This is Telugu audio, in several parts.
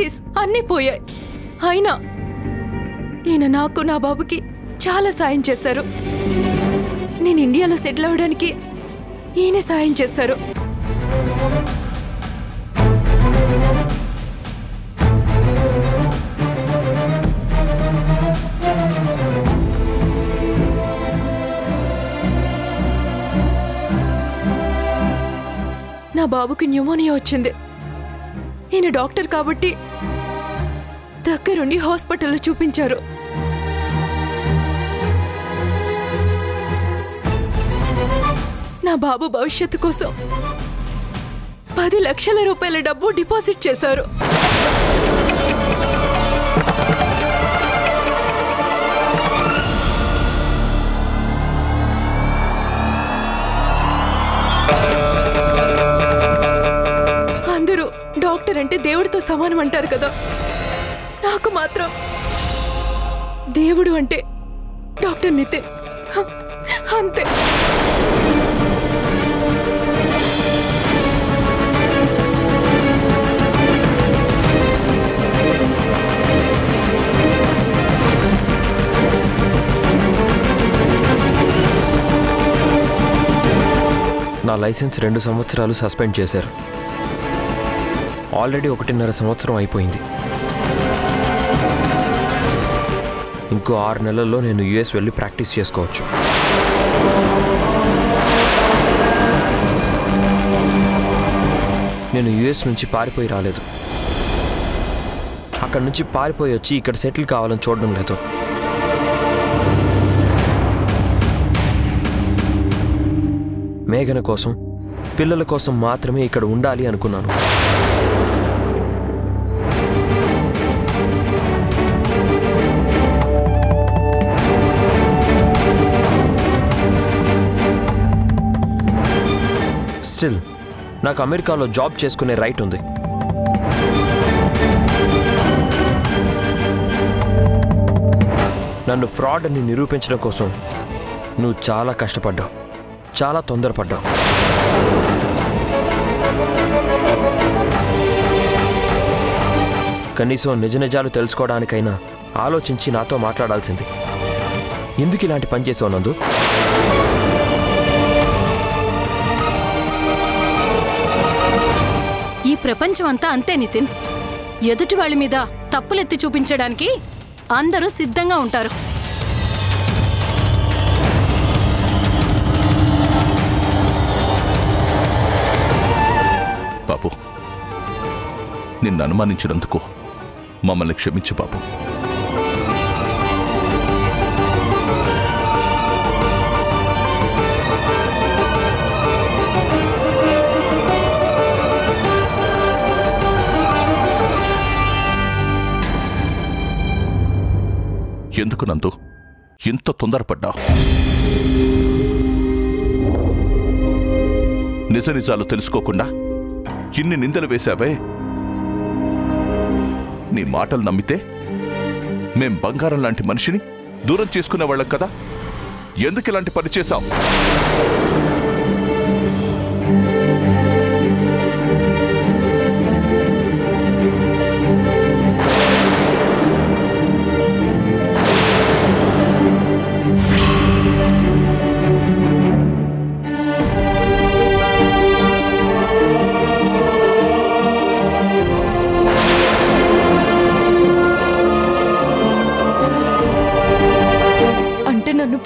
ప్రాక్టీస్ అన్నీ పోయాయి. అయినా ఈయన నాకు నా బాబుకి చాలా సాయం చేశారు. నేను ఇండియాలో సెటిల్ అవ్వడానికి ఈయన సాయం చేశారు. నా బాబుకి న్యూమోనియా వచ్చింది. ఈయన డాక్టర్ కాబట్టి దగ్గరుండి హాస్పిటల్లో చూపించారు. నా బాబు భవిష్యత్తు కోసం పది లక్షల రూపాయల డబ్బు డిపాజిట్ చేశారు. డాక్టర్ అంటే దేవుడితో సమానం అంటారు కదా. నాకు మాత్రం దేవుడు అంటే డాక్టర్ నితిన్. అంతే. నా లైసెన్స్ రెండు సంవత్సరాలు సస్పెండ్ చేశారు. ఆల్రెడీ ఒకటిన్నర సంవత్సరం అయిపోయింది. ఇంకో ఆరు నెలల్లో నేను యుఎస్ వెళ్ళి ప్రాక్టీస్ చేసుకోవచ్చు. నేను యుఎస్ నుంచి పారిపోయి రాలేదు. అక్కడ నుంచి పారిపోయి వచ్చి ఇక్కడ సెటిల్ కావాలని చూడడం లేదు. మేఘన కోసం పిల్లల కోసం మాత్రమే ఇక్కడ ఉండాలి అనుకున్నాను. స్టిల్ నాకు అమెరికాలో జాబ్ చేసుకునే రైట్ ఉంది. నన్ను ఫ్రాడ్ అని నిరూపించడం కోసం నువ్వు చాలా కష్టపడ్డావు. చాలా తొందరపడ్డావు. కనీసం నిజ నిజాలు తెలుసుకోవడానికైనా ఆలోచించి నాతో మాట్లాడాల్సింది. ఎందుకు ఇలాంటి పని చేసావు నందు? ప్రపంచమంతా ప్రపంచం అంతా అంతే నితిన్. ఎదుటి వాళ్ళ మీద తప్పులెత్తి చూపించడానికి అందరూ సిద్ధంగా ఉంటారు. బాబు నిన్ను అనుమానించినందుకు మమ్మల్ని క్షమించు బాబు ఎందుకు నందు? ఇంత తొందరపడ్డా? నిజ నిజాలు తెలుసుకోకుండా ఇన్ని నిందలు వేశావే? నీ మాటలు నమ్మితే మేం బంగారం లాంటి మనిషిని దూరం చేసుకునేవాళ్ళం కదా? ఎందుకు ఇలాంటి పని చేశాం?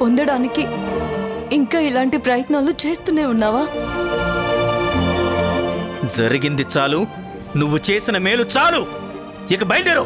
పొందడానికి ఇంకా ఇలాంటి ప్రయత్నాలు చేస్తూనే ఉన్నావా? జరిగింది చాలు. నువ్వు చేసిన మేలు చాలు. ఇక బయలుదేరు.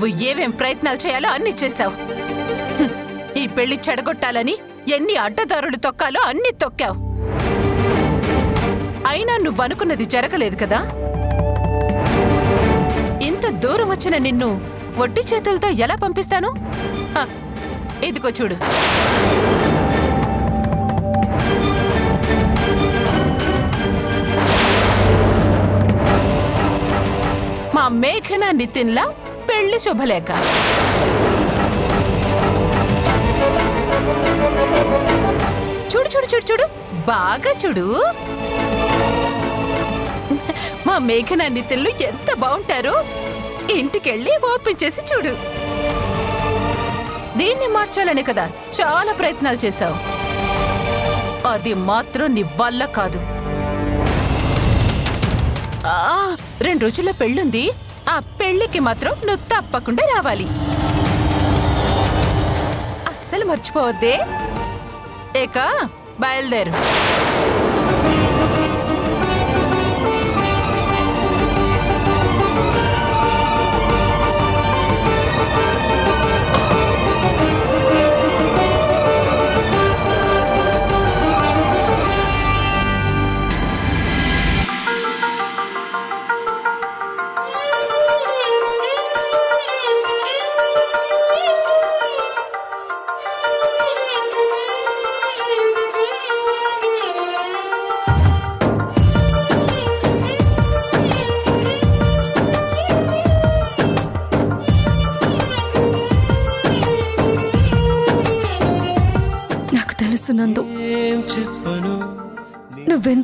నువ్వు ఏమేం ప్రయత్నాలు చేయాలో అన్ని చేశావు. ఈ పెళ్ళి చెడగొట్టాలని ఎన్ని అడ్డదారులు తొక్కాలో అన్ని తొక్కావు. అయినా నువ్వనుకున్నది జరగలేదు కదా? ఇంత దూరం వచ్చిన నిన్ను వడ్డీ చేతులతో ఎలా పంపిస్తాను? ఇదిగో చూడు. మా మేఘన నితిన్లా పెళ్ళి శుభలేఖ. చూడు చూడు చూడు చూడు. బాగా చూడు. మా మేఘన నితిన్లు ఎంత బాగుంటారో. ఇంటికెళ్ళి ఓపెన్ చేసి చూడు. దీన్ని మార్చాలనే కదా చాలా ప్రయత్నాలు చేశావు. అది మాత్రం నీ వల్ల కాదు. రెండు రోజుల్లో పెళ్ళుంది. ఆ పెళ్ళికి మాత్రం నువ్వు తప్పకుండా రావాలి. అస్సలు మర్చిపోవద్దే. ఏక బయలుదేరు.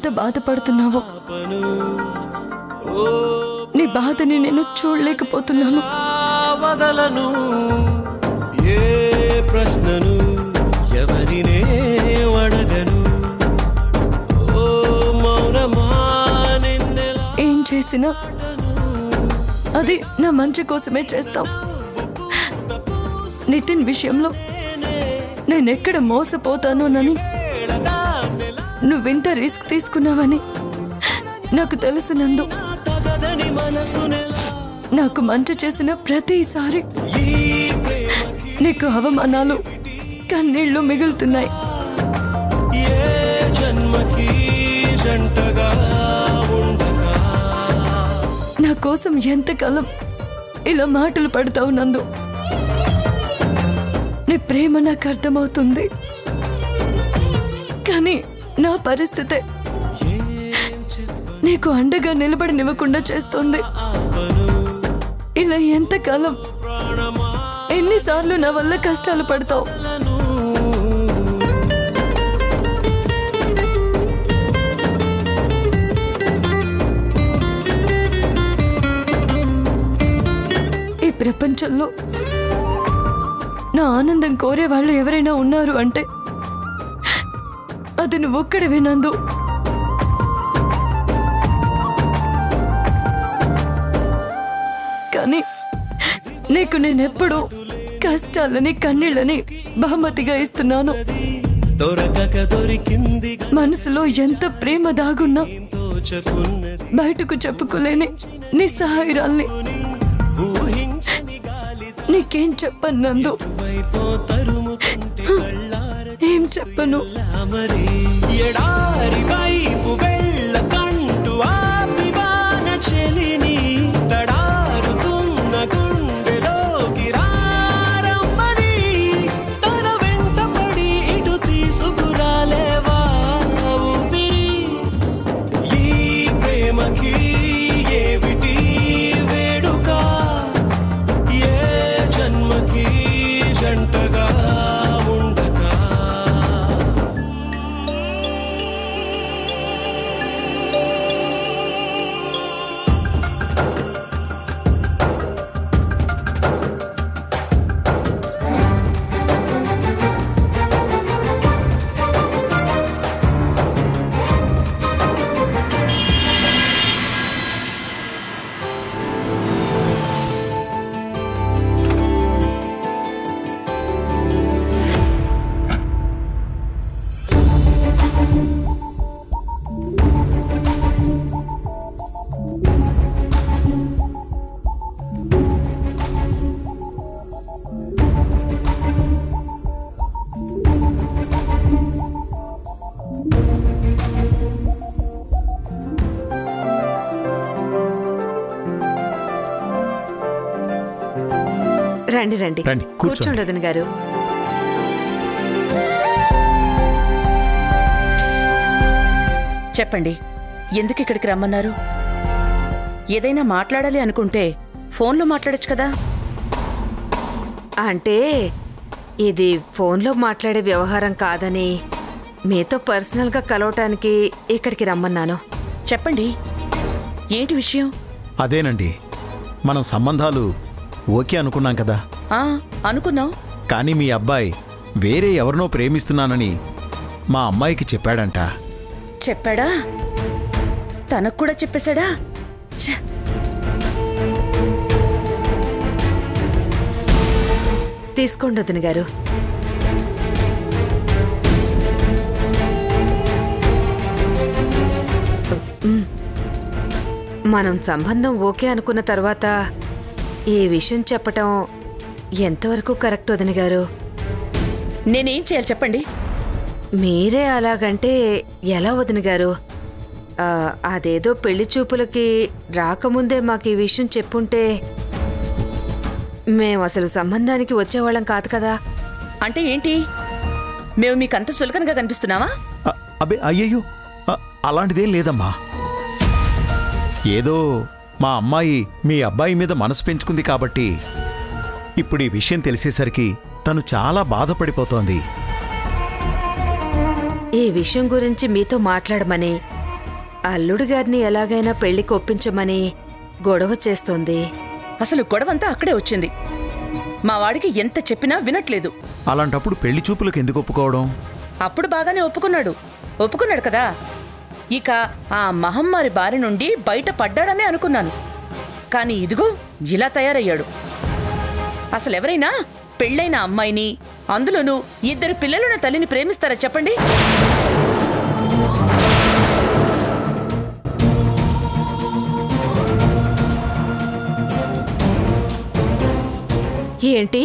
బాధపడుతున్నావో. నీ బాధని నేను చూడలేకపోతున్నాను. వదలను ఏ ప్రశ్నను ఎవరినే అడగను? ఏం చేసినా అది నా మంచి కోసమే చేస్తావు. నితిన్ విషయంలో నేనెక్కడ మోసపోతానోనని నువ్వెంత రిస్క్ తీసుకున్నావని? నాకు తెలుసు నందు. నాకు మంచి చేసిన ప్రతిసారి. నీకు అవమానాలు కన్నీళ్ళు మిగులుతున్నాయి. ఏ జన్మకి నా కోసం ఎంతకాలం ఇలా మాటలు పడతావు నందు? నీ ప్రేమ నాకు అర్థమవుతుంది. కానీ నా పరిస్థితే నీకు అండగా నిలబడనివ్వకుండా చేస్తుంది. ఇలా ఎంతకాలం ఎన్నిసార్లు నా వల్ల కష్టాలు పడతావు? ఈ ప్రపంచంలో నా ఆనందం కోరే వాళ్ళు ఎవరైనా ఉన్నారు అంటే అది నువ్వు ఒక్కడివే నందు కానీ నీకు నేనెప్పుడు కష్టాలని కన్నీళ్ళని బహుమతిగా ఇస్తున్నాను మనసులో ఎంత ప్రేమ దాగున్నా బయటకు చెప్పుకోలేని నిస్సహాయురాల్ని ఊహించని గాలి నీకేం చెప్పను నందు ఏం చెప్పను మరి ఎడారి వైపు వెళ్ళ వెళ్ళకంటూ ఆపివాన చెలిని తడారుతున్న గుండెలోకి రారమ్మని. తన వెంట పడి ఇటు తీసుకురాలేవా ఊపిరి? ఈ ప్రేమకి రండి. కూర్చోండి. గారు. చెప్పండి ఎందుకు ఇక్కడికి రమ్మన్నారు? ఏదైనా మాట్లాడాలి అనుకుంటే ఫోన్లో మాట్లాడొచ్చు కదా? అంటే ఇది ఫోన్లో మాట్లాడే వ్యవహారం కాదని మీతో పర్సనల్గా కలవటానికి ఇక్కడికి రమ్మన్నాను. చెప్పండి ఏంటి విషయం? అదేనండి మనం సంబంధాలు ఓకే అనుకున్నాం కదా? అనుకున్నావు? కానీ మీ అబ్బాయి వేరే ఎవరినో ప్రేమిస్తున్నానని మా అమ్మాయికి చెప్పాడంట. చెప్పాడా? తనకు కూడా చెప్పేశాడా? తీసుకోండి వదిన గారు. మనం సంబంధం ఓకే అనుకున్న తర్వాత ఈ విషయం చెప్పటం ఎంతవరకు కరెక్ట్ వదిన గారు? నేనేం చేయాలి చెప్పండి? మీరే అలాగంటే ఎలా వదిన గారు? ఆ, అదేదో పెళ్ళి చూపులకి రాకముందే మాకు ఈ విషయం చెప్పుంటే మేము అసలు సంబంధానికి వచ్చేవాళ్ళం కాదు కదా. అంటే ఏంటి? మేము మీకు అంత చులకనగా కనిపిస్తున్నావా అబే అయ్యయ్యో. అలాంటిదేం లేదమ్మా. ఏదో మా అమ్మాయి మీ అబ్బాయి మీద మనసు పెంచుకుంది కాబట్టి ఇప్పుడు ఈ విషయం తెలిసేసరికి తను చాలా బాధపడిపోతోంది. ఈ విషయం గురించి మీతో మాట్లాడమని అల్లుడు గారిని ఎలాగైనా పెళ్ళికి ఒప్పించమని గొడవ చేస్తోంది. అసలు గొడవంతా అక్కడే వచ్చింది. మా వాడికి ఎంత చెప్పినా వినట్లేదు. అలాంటప్పుడు పెళ్ళి చూపులకు ఎందుకు ఒప్పుకోవడం? అప్పుడు బాగానే ఒప్పుకున్నాడు. ఒప్పుకున్నాడు కదా. ఇక ఆ మహమ్మారి బారి నుండి బయట పడ్డాడనే అనుకున్నాను. కానీ ఇదిగో ఇలా తయారయ్యాడు. అసలు ఎవరైనా పెళ్ళైన అమ్మాయిని అందులోనూ ఇద్దరు పిల్లలున్న తల్లిని ప్రేమిస్తారా చెప్పండి? ఏంటి?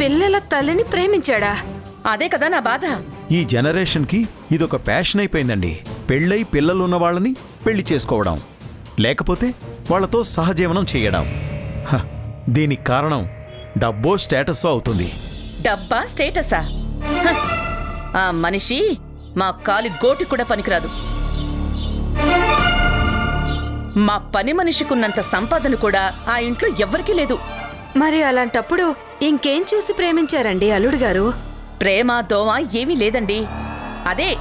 పిల్లల తల్లిని ప్రేమించాడా? అదే కదా నా బాధ. ఈ జనరేషన్కి ఇదొక ప్యాషన్ అయిపోయిందండి. పెళ్ళై పిల్లలున్న వాళ్ళని పెళ్ళి చేసుకోవడం. లేకపోతే వాళ్ళతో సహజీవనం చేయడం. హ, దీనికి కారణం డబ్బో స్టేటస్ అవుతుంది. డబ్బా స్టేటసా! ఆ మనిషి మా కాలి గోటి కూడా పనికిరాదు. మా పని మనిషికున్నంత సంపాదన కూడా ఆ ఇంట్లో ఎవ్వరికీ లేదు. మరి అలాంటప్పుడు ఇంకేం చూసి ప్రేమించారండి అల్లుడు గారు? ప్రేమ దోమ ఏమీ లేదండి. అదే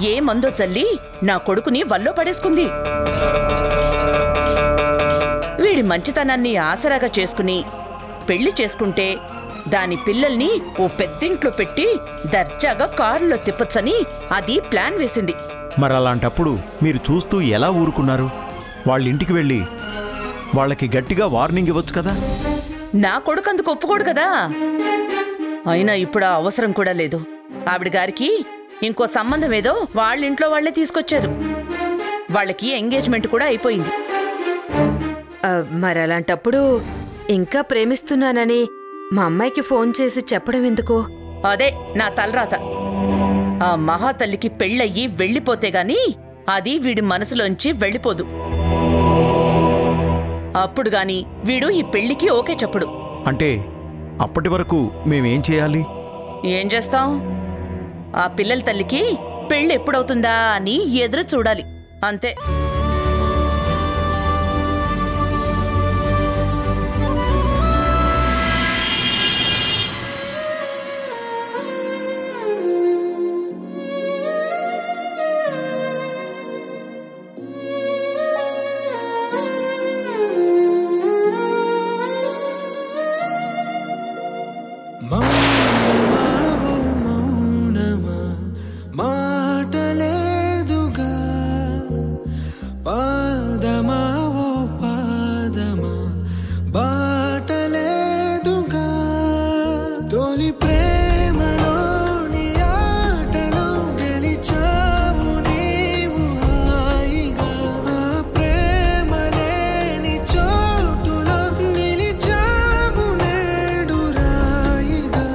ఏ మందో చల్లి నా కొడుకుని వల్లో పడేసుకుంది. వీడి మంచితనాన్ని ఆసరాగా చేసుకుని పెళ్ళి చేసుకుంటే దాని పిల్లల్ని ఓ పెద్దింట్లో పెట్టి దర్జాగా కారులో తిప్పచ్చని అది ప్లాన్ వేసింది. మరి అలాంటప్పుడు మీరు చూస్తూ ఎలా ఊరుకున్నారు? వాళ్ళ ఇంటికి వెళ్ళి వాళ్ళకి గట్టిగా వార్నింగ్ ఇవ్వచ్చు కదా? నా కొడుకు అందుకు ఒప్పుకోడు కదా? అయినా ఇప్పుడు ఆ అవసరం కూడా లేదు. ఆవిడ గారికి ఇంకో సంబంధం ఏదో వాళ్ళ ఇంట్లో వాళ్ళే తీసుకొచ్చారు. వాళ్ళకి ఎంగేజ్మెంట్ కూడా అయిపోయింది. ఆ, మరి అలాంటప్పుడు ఇంకా ప్రేమిస్తున్నానని మా అమ్మాయికి ఫోన్ చేసి చెప్పడం ఎందుకు? అదే నా తలరాత. ఆ మహాతల్లికి పెళ్ళయ్యి వెళ్ళిపోతే గాని అది వీడి మనసులోంచి వెళ్ళిపోదు. అప్పుడు గాని వీడు ఈ పెళ్ళికి ఓకే చెప్పడు. అంటే అప్పటి వరకు మేమేం చేయాలి? ఏం చేస్తాం? ఆ పిల్లల తల్లికి పెళ్ళి ఎప్పుడవుతుందా అని ఎదురు చూడాలి. అంతే. తొలి ప్రేమలోని ఆటలో గెలిచావు నీవు హాయిగా. ఆ ప్రేమ లేని చోటులో నిలిచావు నేడు రాయిగా.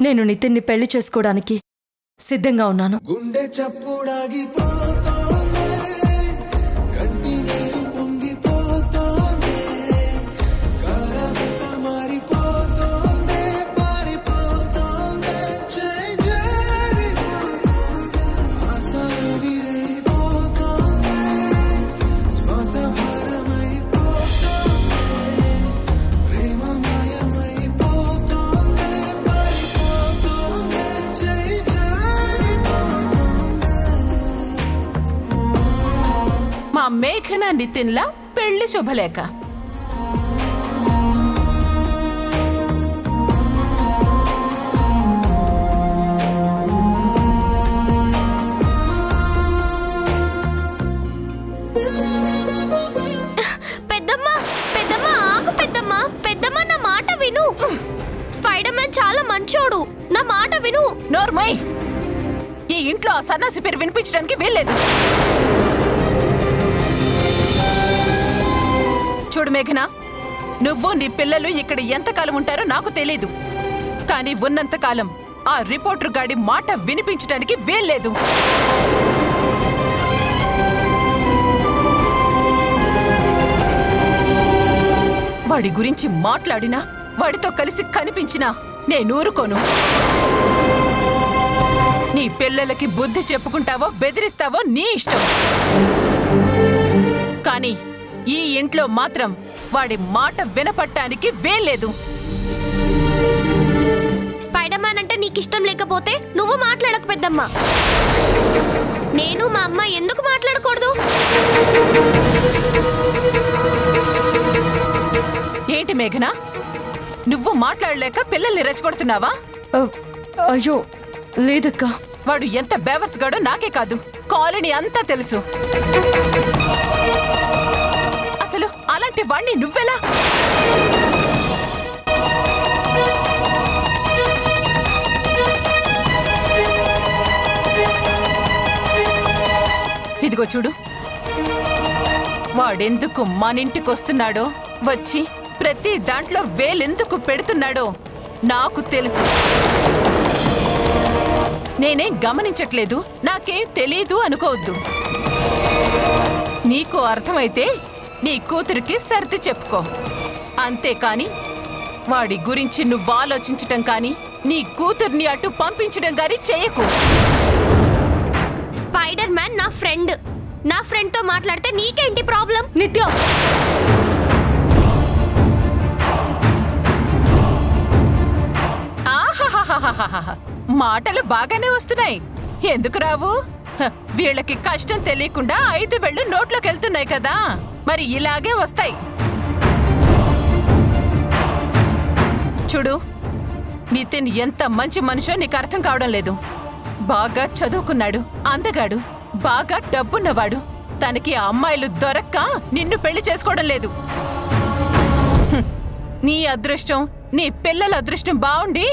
నేను నితిన్ని పెళ్ళి చేసుకోవడానికి సిద్ధంగా ఉన్నాను. గుండె చప్పుడాగిపోతోంది విను. స్పైడర్ మ్యాన్ చాలా మంచోడు. నా మాట విను. నోర్మై! ఈ ఇంట్లో ఆ సన్నాసి పేరు వినిపించడానికి వీల్లేదు. మేఘన? నువ్వు నీ పిల్లలు ఇక్కడ ఎంతకాలం ఉంటారో నాకు తెలీదు. కానీ ఉన్నంతకాలం ఆ రిపోర్టర్ గాడి మాట వినిపించడానికి వేల్లేదు. వాడి గురించి మాట్లాడినా వాడితో కలిసి కనిపించినా నేను ఊరుకోను. నీ పిల్లలకి బుద్ధి చెప్పుకుంటావో బెదిరిస్తావో నీ ఇష్టం. కానీ ఈ ఇంట్లో మాత్రం వాడి మాట వినపట్టానికి వేలేదు స్పైడర్ మ్యాన్ అంటే నీకు ఇష్టం లేకపోతే నువ్వు మాట్లాడకు పెద్దమ్మ. నేను మా అమ్మ ఎందుకు మాట్లాడకూడదు? ఏంటి మేఘన? నువ్వు మాట్లాడలేక పిల్లల్ని రెచ్చగొడుతున్నావా? అయ్యో లేదక్కా. వాడు ఎంత బేవర్స్ గాడో నాకే కాదు. కాలనీ అంతా తెలుసు. అసలు వాణ్ణి నువ్వెలా? ఇదిగో చూడు. వాడెందుకు మనింటికి వస్తున్నాడో వచ్చి ప్రతి దాంట్లో వేలెందుకు పెడుతున్నాడో నాకు తెలుసు. నేనేం గమనించట్లేదు నాకేం తెలీదు అనుకోవద్దు. నీకు అర్థమైతే నీ కూతురికి సర్ది చెప్పుకో. అంతేకాని వాడి గురించి నువ్వు ఆలోచించటం కానీ నీ కూతుర్ని అటు పంపించడం కానీ చేయకు. స్పైడర్ మ్యాన్ నా ఫ్రెండ్. నా ఫ్రెండ్తో మాట్లాడితే నీకేంటి ప్రాబ్లం? నిత్య. మాటలు బాగానే వస్తున్నాయి. ఎందుకు రావు? వీళ్ళకి కష్టం తెలియకుండా ఐదు వెళ్ళు నోట్లోకి వెళ్తున్నాయి కదా. మరి ఇలాగే వస్తాయి. చూడు నితిన్ ఎంత మంచి మనిషో నీకు అర్థం కావడం లేదు. బాగా చదువుకున్నాడు అందగాడు బాగా డబ్బున్నవాడు. తనకి ఆ అమ్మాయిలు దొరక్క నిన్ను పెళ్ళి చేసుకోవడం లేదు. నీ అదృష్టం నీ పిల్లల అదృష్టం బాగుండి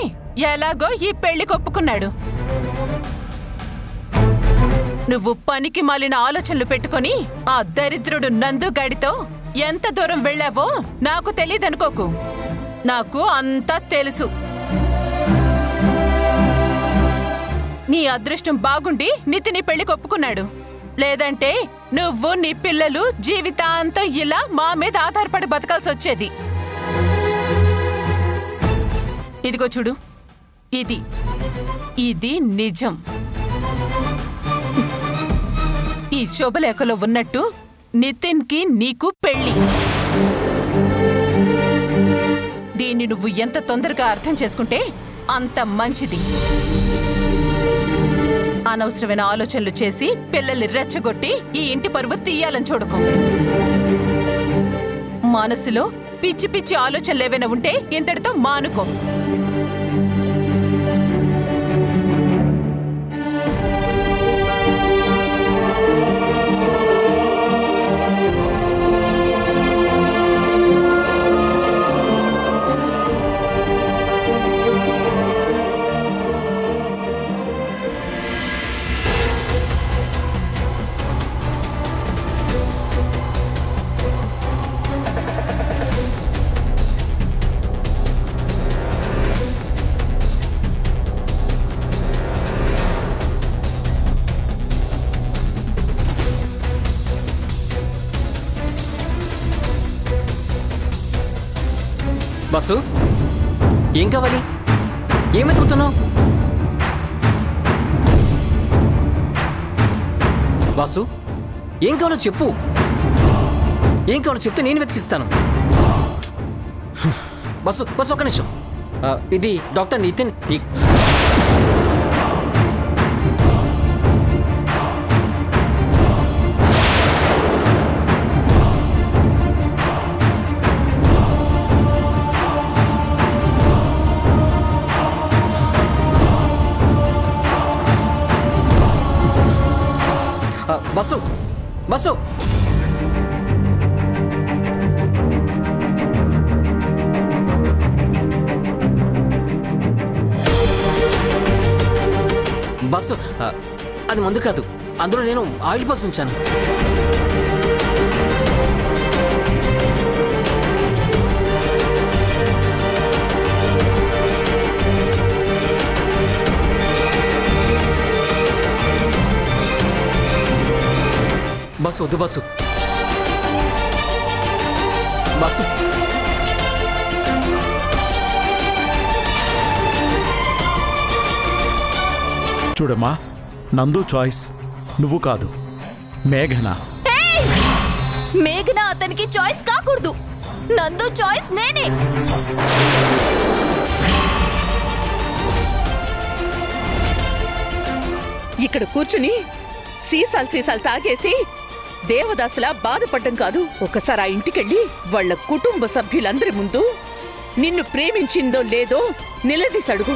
ఎలాగో ఈ పెళ్ళి కొప్పుకున్నాడు. నువ్వు పనికి మాలిన ఆలోచనలు పెట్టుకొని ఆ దరిద్రుడు నందు గడితో ఎంత దూరం వెళ్ళావో నాకు తెలియదనుకోకు. నాకు అంతా తెలుసు. నీ అదృష్టం బాగుండి నితిని పెళ్ళి కొప్పుకున్నాడు. లేదంటే నువ్వు నీ పిల్లలు జీవితాంతం ఇలా మా మీద ఆధారపడి బతకాల్సి వచ్చేది. ఇదిగో చూడు. ఇది. ఇది నిజం. శుభలేఖలో ఉన్నట్టు నితిన్కి నీకు పెళ్ళి. దీన్ని నువ్వు ఎంత తొందరగా అర్థం చేసుకుంటే అంత మంచిది. అనవసరమైన ఆలోచనలు చేసి పిల్లల్ని రెచ్చగొట్టి ఈ ఇంటి పరువు తీయాలని చూడకు. మనసులో పిచ్చి పిచ్చి ఆలోచనలు ఏవైనా ఉంటే ఇంతటితో మానుకో. కావాలి? ఏమెతుకుతున్నావు? వెతుకుతున్నావు బాసు ఏం కావాలో చెప్పు. ఏం కావాలో చెప్తే నేను వెతికిస్తాను. బస్సు బస్సు ఒక్క నిమిషం. ఇది డాక్టర్ నితిన్ ఈ- అది మందు కాదు. అందులో నేను ఆయిల్ బస్సు ఉంచాను. బస్సు వద్దు బస్సు బస్సు చూడమ్మా నందు చాయిస్ నువ్వు కాదు మేఘన. మేఘన అతనికి చాయిస్ కాకూడదు. నందు చాయిస్ నేనే. ఇక్కడ కూర్చుని సీసాలు సీసాలు తాగేసి దేవదాసులా బాధపడ్డం కాదు. ఒకసారి ఆ ఇంటికెళ్ళి వాళ్ళ కుటుంబ సభ్యులందరి ముందు నిన్ను ప్రేమించిందో లేదో నిలదీసి అడుగు